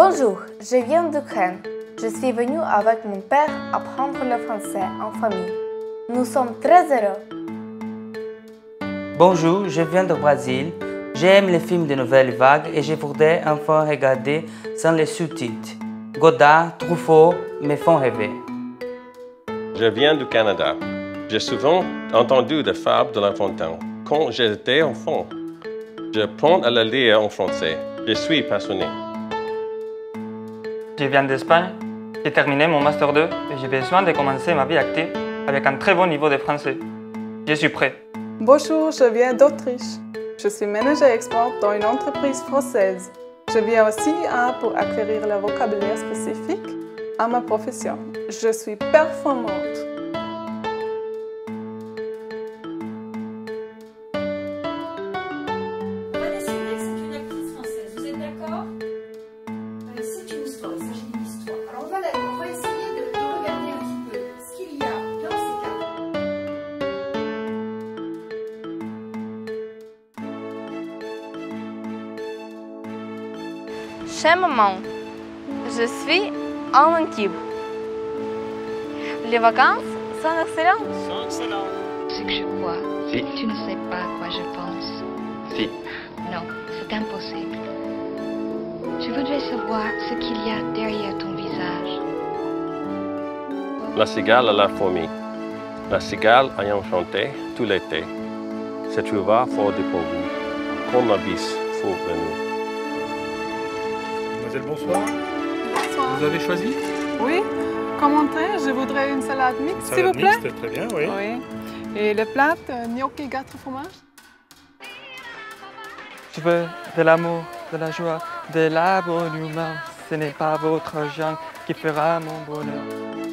Bonjour, je viens d'Ukraine. Je suis venue avec mon père apprendre le français en famille. Nous sommes très heureux. Bonjour, je viens du Brésil. J'aime les films de nouvelles vagues et je voudrais enfin regarder sans les sous-titres. Godard, Truffaut me font rêver. Je viens du Canada. J'ai souvent entendu des fables de La Fontaine quand j'étais enfant. Je prends à la lire en français. Je suis passionné. Je viens d'Espagne. J'ai terminé mon Master 2 et j'ai besoin de commencer ma vie active avec un très bon niveau de français. Je suis prêt. Bonjour, je viens d'Autriche. Je suis manager export dans une entreprise française. Je viens aussi hein, pour acquérir le vocabulaire spécifique à ma profession. Je suis performante. On va, essayer de, de regarder un petit peu ce qu'il y a dans ces cartes. Chez maman, je suis en Antibes. Les vacances sont excellentes. Ce que je crois. Si. Tu ne sais pas à quoi je pense. Si. Non, c'est impossible. Savoir ce qu'il y a derrière ton visage. La cigale à la fourmi. La cigale ayant chanté tout l'été, se trouva fort dépourvue, comme l'abysse fort venu. Mademoiselle, bonsoir. Bonsoir. Vous avez choisi? Oui, commentaire, je voudrais une salade mixte, s'il vous plaît. mixte, très bien, oui. Oui. Et le plat, euh, gnocchi quatre fromages. Je veux de l'amour, de la joie, de la bonne humeur. Ce n'est pas votre argent qui fera mon bonheur.